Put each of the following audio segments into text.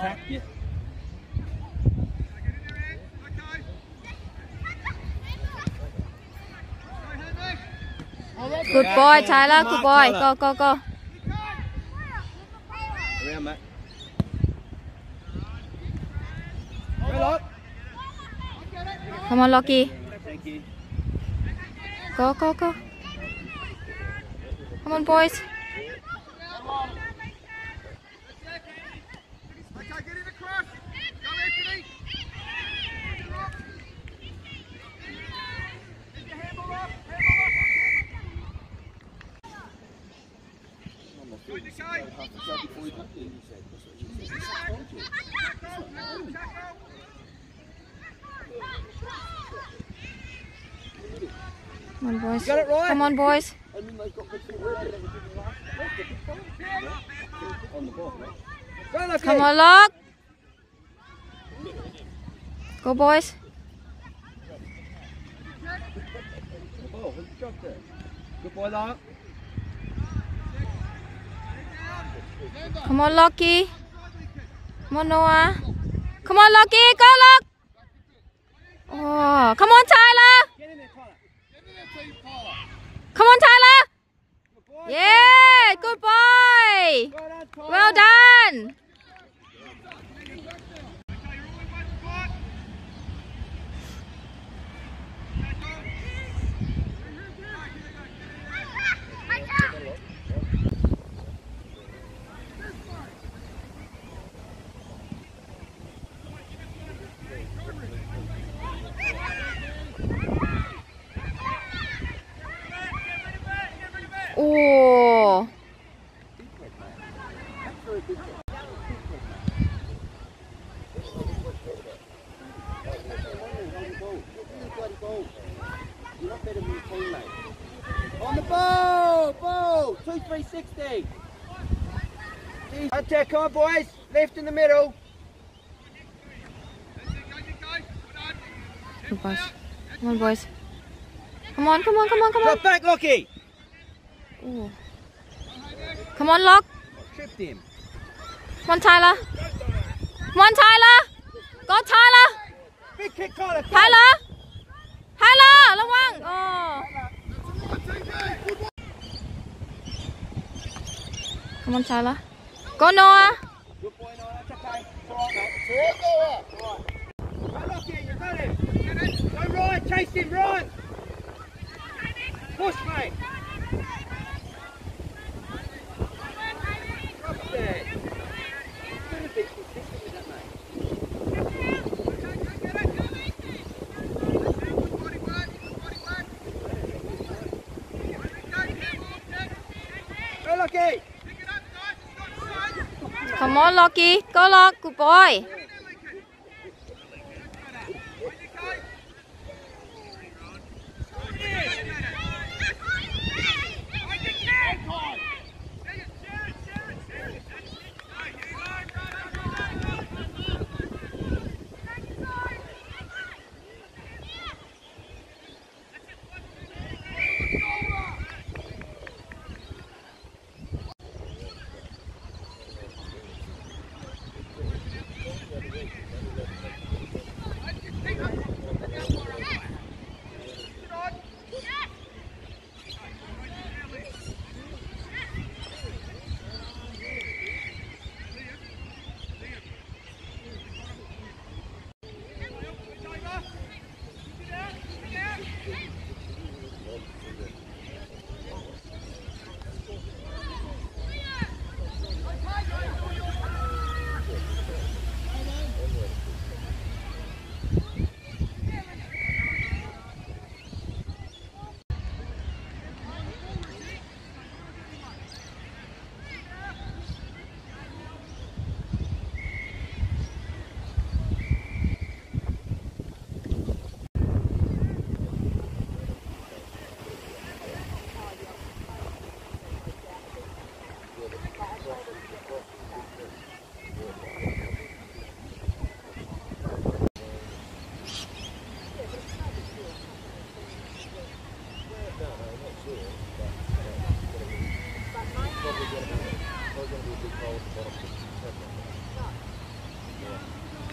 attack. Yeah. Good boy, Tyler. Good boy. Go, go, go. Around, mate. Come on, Lockie. Go, go, go. Come on, boys. Okay, get in the cross. Go, Anthony. Get your handball off. Handball off. Good to go. Come on, boys. Got it right? Come on, boys. Go, Lucky. Come on, Lock. Go, boys. Oh, who's dropped it? Good boy, Lock. Come on, Lockie. Come on, Noah. Come on, Lockie. Go, Lock. Oh, come on, Tyler. Come on, Tyler. Good boy. Yeah, good boy. Well done, Tyler. Well done. Okay, you're all in one spot. Oh. On the ball, ball, two three sixty. Attack, come on, boys. Left in the middle. Good boys. Come on, boys. Come on, come on, come on, come on. Drop back, Lockie. Oh. Come on, Lock. Tripped him. Come on, Tyler. Come on, Tyler. Go, Tyler. Big kick, Tyler. go. Tyler. Tyler ระวัง oh Come on, Tyler. Go, Noah. Good. Chase him, Ryan. Push, mate. Drop there. Good a bit consistent with that, mate. Go, Lockie. Come on, Lockie. Go, Lock. Good boy.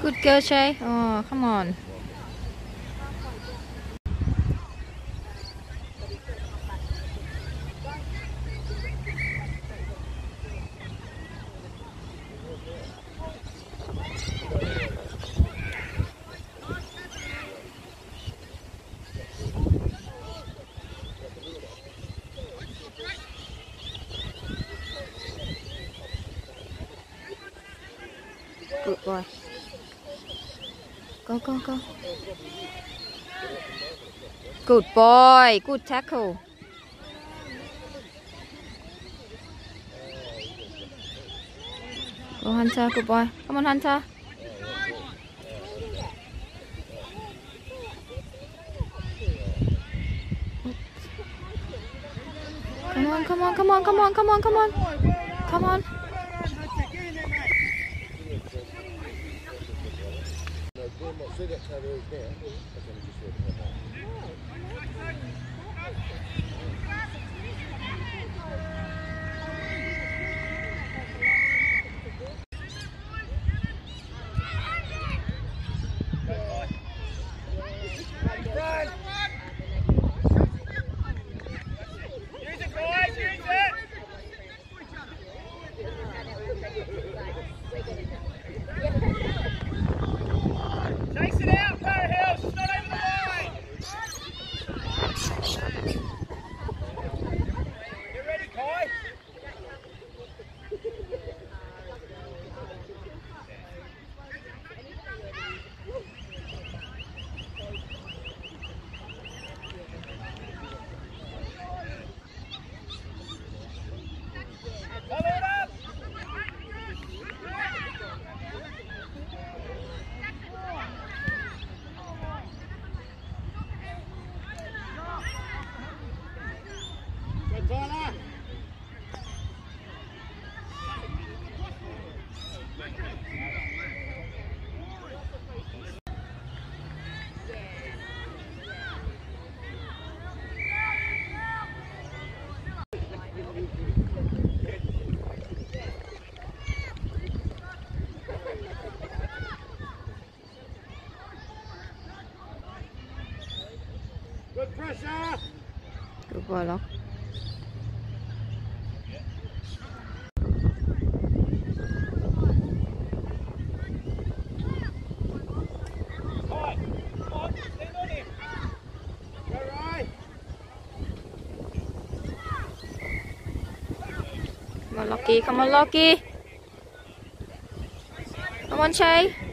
Good girl Shay oh come on Good boy. Go, go, go. Good boy. Good tackle. Go, Hunter. Good boy. Come on, Hunter. Come on, come on, come on, come on, come on, come on. Come on. Run. On, Lockie. Come on, Lockie. Come on, Shay.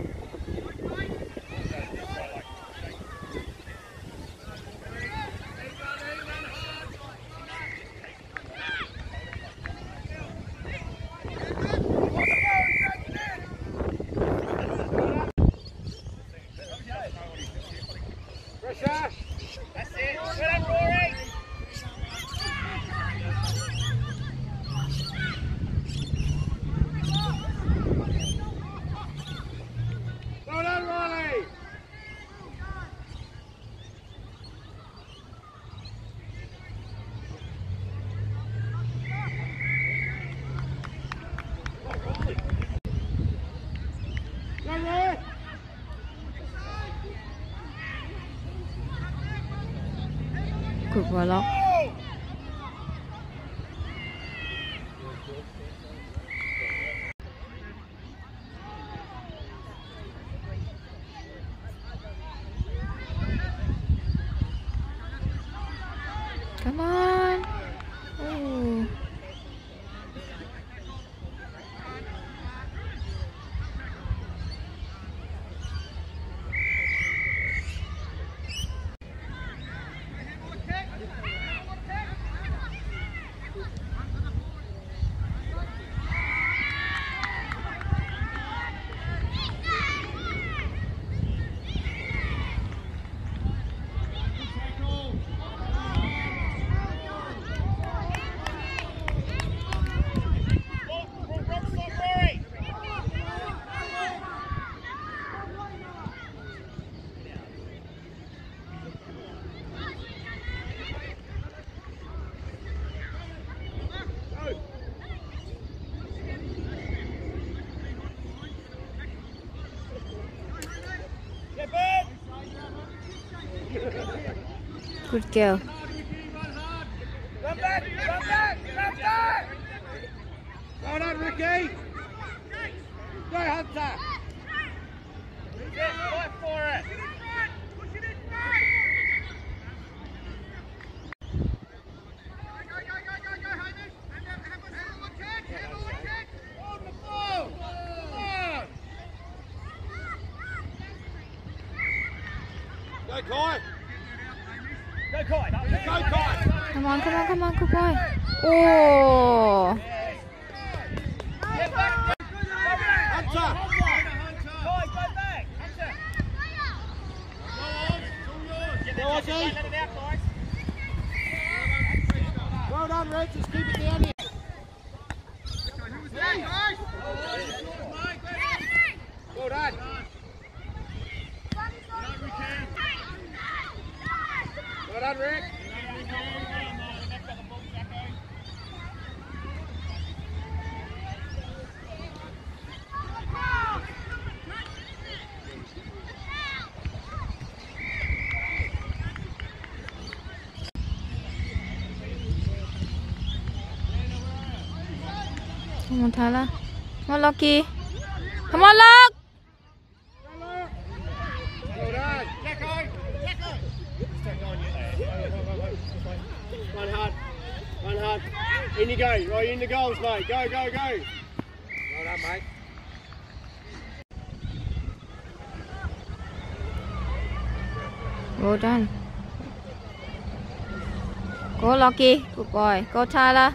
Good boy, Lock. Good girl Run back, run back, run back. Well done, Ricky. Go, Hunter. Go, Kai. Go, Kai. Go, Kai. Come on come on come on good boy Oh. Get back. Go back. Hunter. Well done, Reg. Just keep it down here. Không on Tyler Come on Lucky Come on Lock Well Run hard. Run hard. In you go. Right in the goals, mate. Go, go, go. Well done, mate. Well done. Go Lucky. Good boy. Go Tyler.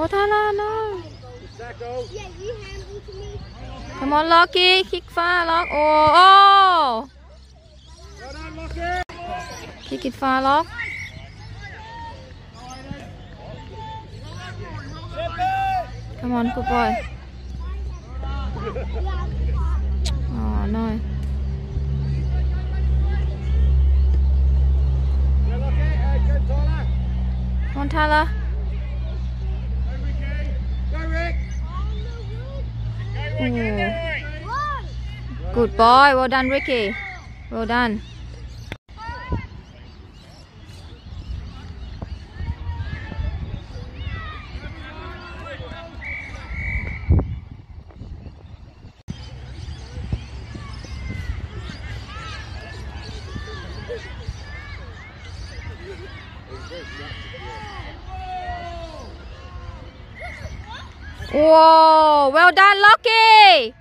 Oh Tyler no. Jacko. Come on Lucky. Kick far Lock. Oh. Oh. Well done, Lockie. Kick it far Lock. Come on, good boy. Oh no. Go, Lockie. Hey, go, Tyler. Come on, Tyler. Good boy. Well done, Ricky. Well done. Whoa, well done, Lucky.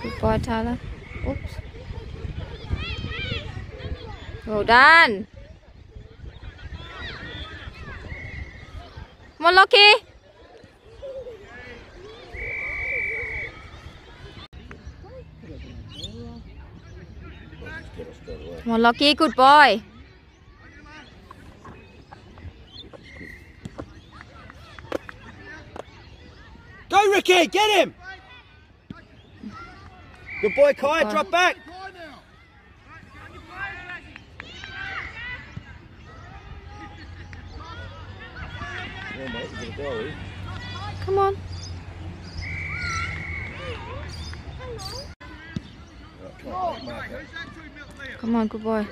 Good boy, Tyler. Oops. Well done. Come on, Lucky. Come on, Lucky. Good boy. Go, Ricky. Get him. Good boy, Kai. boy. Drop back. Come on. Come on, good boy.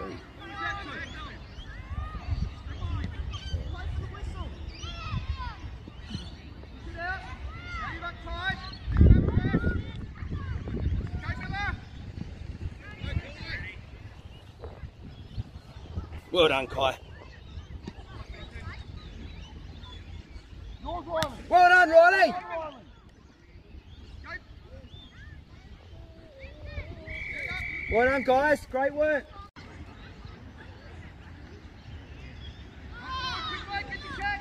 Well done, Kai. North Well done, Riley. Well done, guys. Great work.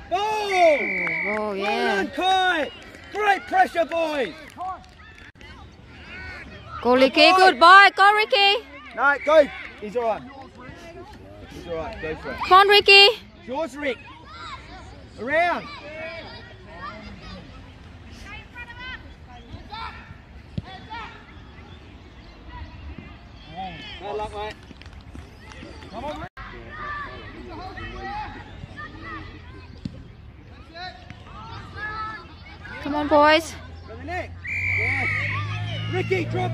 Boom! Oh Well yeah done, Kai. Great pressure, boys. Go Ricky good boy Go Ricky No, go. He's all right. He's all right. Go for it. Come on Ricky yours, Rick. Around. Bad luck, mate. Come on boys From the neck. Yes. Ricky, drop.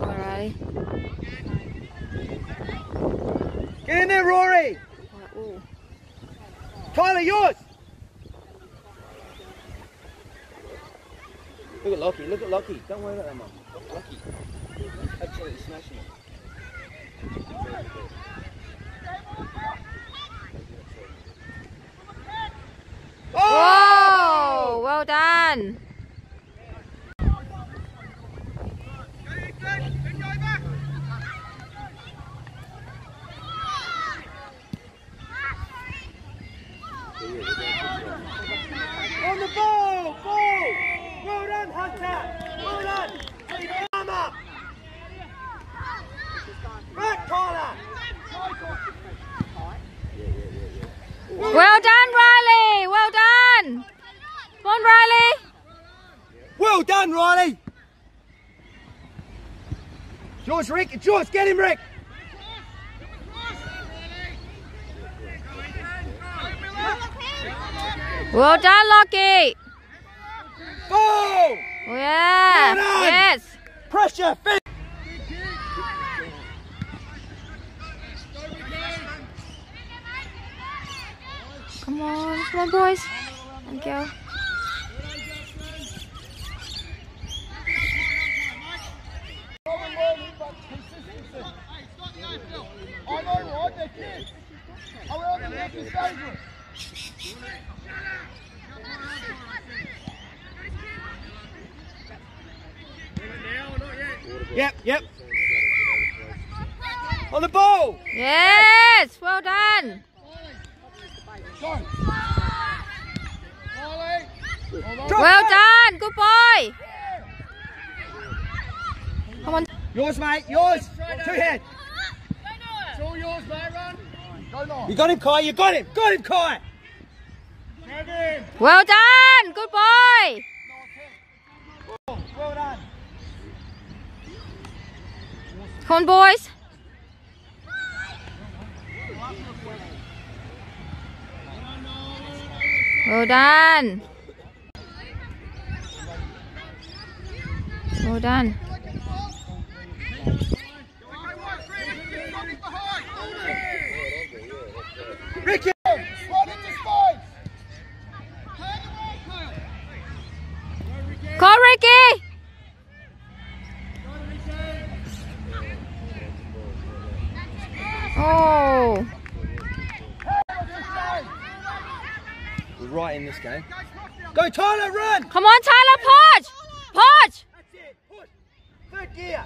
Alright Get in there, Rory. Ooh. Tyler, yours. Look at Lockie. Don't worry about that, Mum. Lockie. Absolutely smashing it. Whoa well done On the ball! Ball! Well done, Hunter! Well done! Keep your arm up! Right, Tyler! Well done Riley Well done Come on Riley Well done, Riley! George, Rick! George, get him, Rick! Well done Lockie Ball! Oh, yeah Yes Pressure! Finish! Come on Come on boys Thank you I know, right? They're kids. However, this is dangerous. Yep, yep. On the ball! Yes Well done Go. Well done Good boy Come on Yours, mate, yours! Two head! It's all yours, mate. Run. You got him, Kai, you got him! Got him, Kai! Well done Good boy Well done! Come on boys Well done Well done Ricky! Run into the ball, Kyle. Ricky Oh We're right in this game. Go, Tyler, run! Come on Tyler Podge Podge That's it, push! Third gear!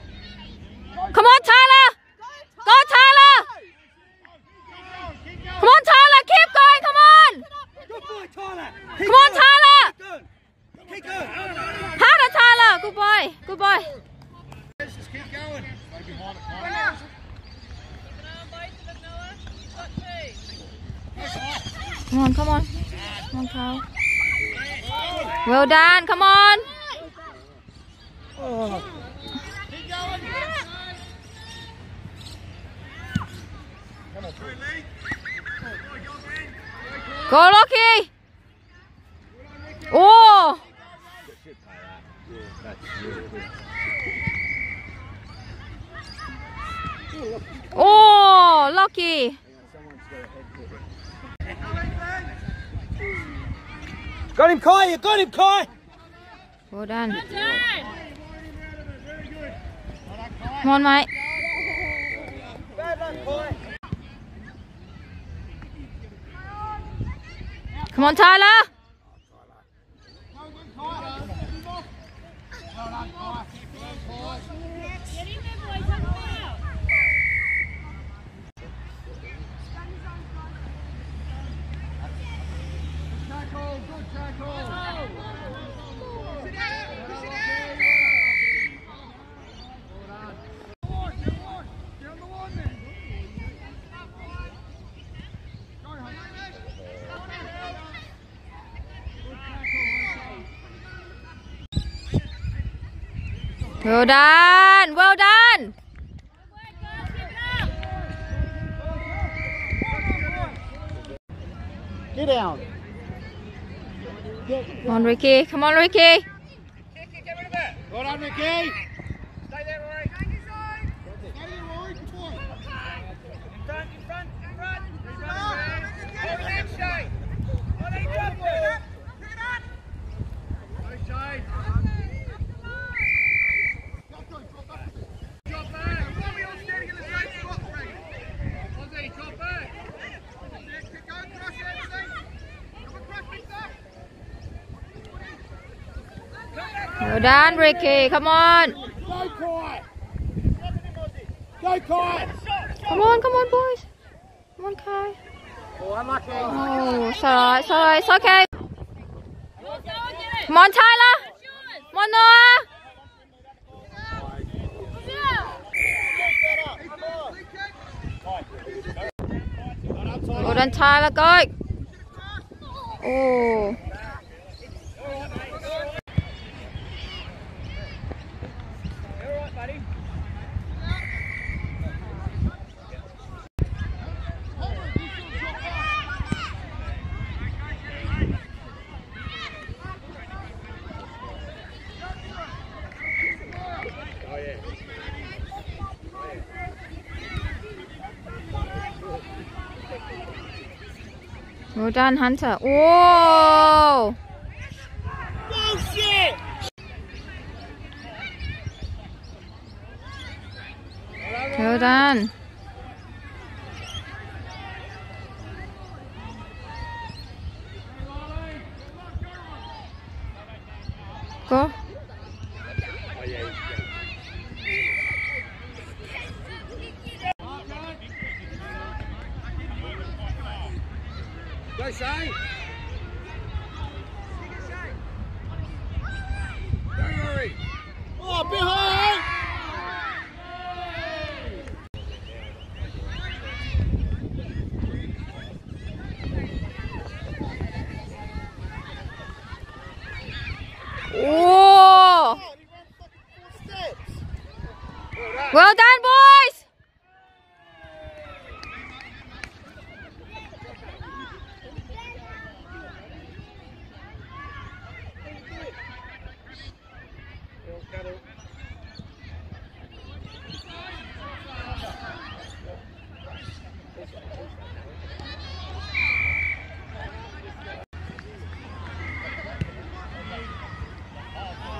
Come on Tyler Go Tyler Come on Tyler keep going come on Good boy, Tyler! Keep Come on, going. Tyler! Keep going! Keep going! Harder Tyler Good boy Good boy Just keep going. Stay behind it, Kyle. Come on, come on. Come on, Kyle. Done, come on. Go, Lockie. Oh, oh, Lockie. Got him, Kai! You got him, Kai! well done come on mate Bad luck, boy. come on Tyler Tackle, good tackle. Sit down, sit down. Come on, come on. Get on the line then. Go, Hunter. Good tackle, Hunter. Well done well done Get down. Come on Ricky come on Ricky. Well done, Ricky. Stay there, Rory. Stay there, Rory. Good boy. In front, in front, in front. Over that Shane. Oh, they dropped it. Hey, Shane. Drop back. Why are we all standing in the same spot, Freddie? Ozzy, drop back. Keep going, crush it, Ozzy. Come on, crush me, sir. Done Ricky come on Go, Kai. Go, Kai. come on come on boys come on Kai Oh, unlucky. oh it's alright it's alright it's okay come on Tyler come on Noah well done Tyler go oh You all right, buddy? Well done Hunter. Oh Bullshit! well done Go, Shane. Go, Rory. Oh, behind! oh well done boys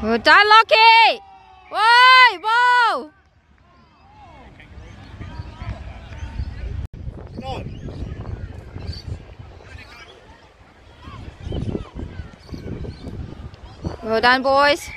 well done Lockie Oi, whoa No. well done boys